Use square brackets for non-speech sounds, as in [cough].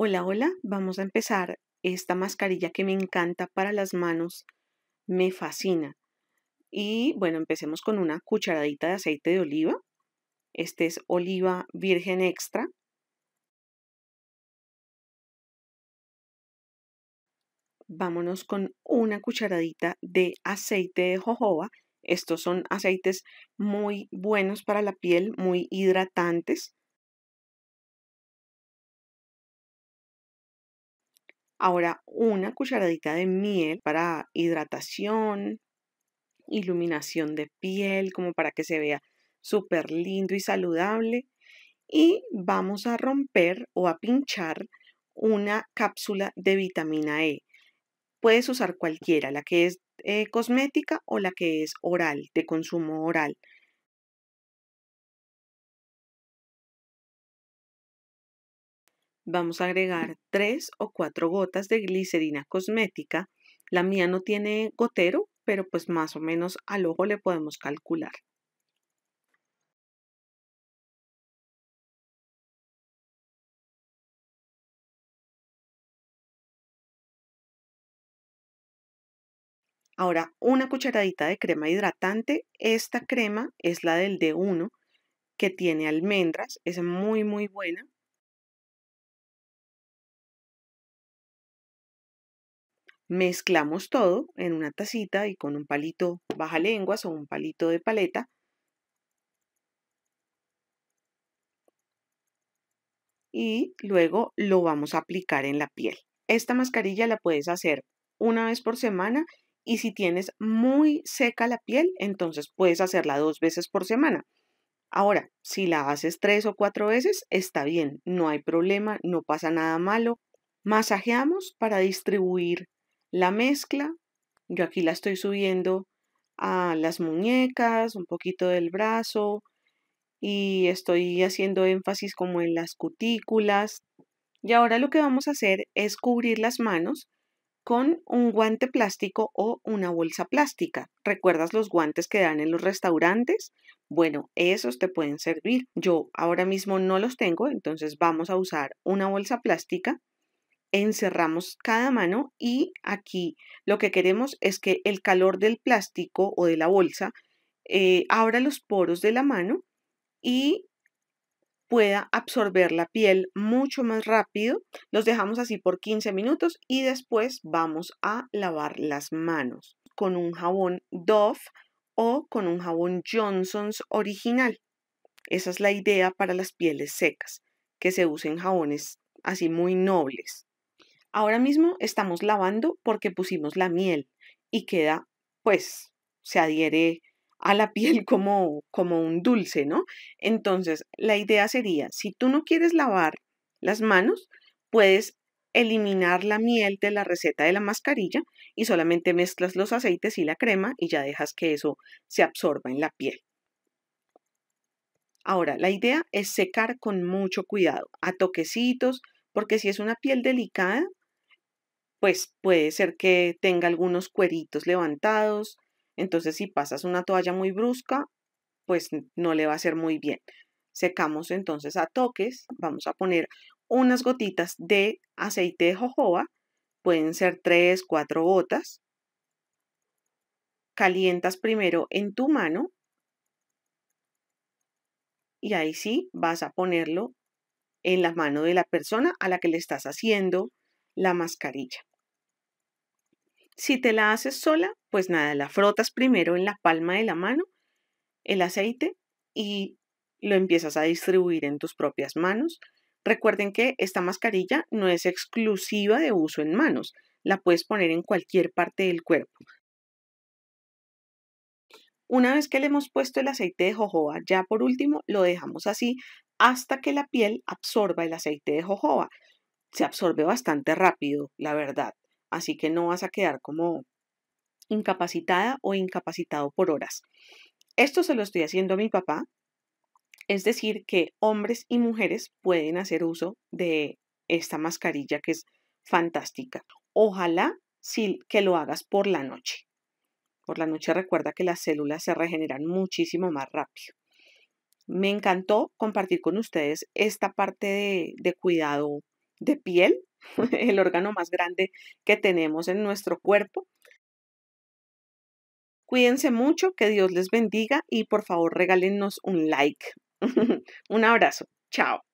Hola, hola, vamos a empezar esta mascarilla que me encanta para las manos, me fascina. Y bueno, empecemos con una cucharadita de aceite de oliva. Este es oliva virgen extra. Vámonos con una cucharadita de aceite de jojoba. Estos son aceites muy buenos para la piel, muy hidratantes. Ahora una cucharadita de miel para hidratación, iluminación de piel, como para que se vea súper lindo y saludable. Y vamos a romper o a pinchar una cápsula de vitamina E. Puedes usar cualquiera, la que es eh, cosmética o la que es oral, de consumo oral. Vamos a agregar tres o cuatro gotas de glicerina cosmética. La mía no tiene gotero, pero pues más o menos al ojo le podemos calcular. Ahora, una cucharadita de crema hidratante. Esta crema es la del D1, que tiene almendras. Es muy, muy buena. Mezclamos todo en una tacita y con un palito baja lenguas o un palito de paleta. Y luego lo vamos a aplicar en la piel. Esta mascarilla la puedes hacer una vez por semana y si tienes muy seca la piel, entonces puedes hacerla dos veces por semana. Ahora, si la haces tres o cuatro veces, está bien, no hay problema, no pasa nada malo. Masajeamos para distribuir la mezcla, yo aquí la estoy subiendo a las muñecas, un poquito del brazo y estoy haciendo énfasis como en las cutículas. Y ahora lo que vamos a hacer es cubrir las manos con un guante plástico o una bolsa plástica. ¿Recuerdas los guantes que dan en los restaurantes? Bueno, esos te pueden servir. Yo ahora mismo no los tengo, entonces vamos a usar una bolsa plástica encerramos cada mano y aquí lo que queremos es que el calor del plástico o de la bolsa eh, abra los poros de la mano y pueda absorber la piel mucho más rápido. Los dejamos así por 15 minutos y después vamos a lavar las manos con un jabón Dove o con un jabón Johnson's original. Esa es la idea para las pieles secas, que se usen jabones así muy nobles. Ahora mismo estamos lavando porque pusimos la miel y queda, pues, se adhiere a la [laughs] piel como, como un dulce, ¿no? Entonces, la idea sería, si tú no quieres lavar las manos, puedes eliminar la miel de la receta de la mascarilla y solamente mezclas los aceites y la crema y ya dejas que eso se absorba en la piel. Ahora, la idea es secar con mucho cuidado, a toquecitos, porque si es una piel delicada, pues puede ser que tenga algunos cueritos levantados. Entonces, si pasas una toalla muy brusca, pues no le va a hacer muy bien. Secamos entonces a toques. Vamos a poner unas gotitas de aceite de jojoba. Pueden ser 3, 4 gotas. Calientas primero en tu mano. Y ahí sí vas a ponerlo en la mano de la persona a la que le estás haciendo la mascarilla. Si te la haces sola, pues nada, la frotas primero en la palma de la mano, el aceite, y lo empiezas a distribuir en tus propias manos. Recuerden que esta mascarilla no es exclusiva de uso en manos, la puedes poner en cualquier parte del cuerpo. Una vez que le hemos puesto el aceite de jojoba, ya por último lo dejamos así hasta que la piel absorba el aceite de jojoba. Se absorbe bastante rápido, la verdad así que no vas a quedar como incapacitada o incapacitado por horas. Esto se lo estoy haciendo a mi papá, es decir, que hombres y mujeres pueden hacer uso de esta mascarilla que es fantástica. Ojalá sí que lo hagas por la noche. Por la noche recuerda que las células se regeneran muchísimo más rápido. Me encantó compartir con ustedes esta parte de, de cuidado de piel, [laughs] el órgano más grande que tenemos en nuestro cuerpo. Cuídense mucho, que Dios les bendiga y por favor regálenos un like. [laughs] un abrazo. Chao.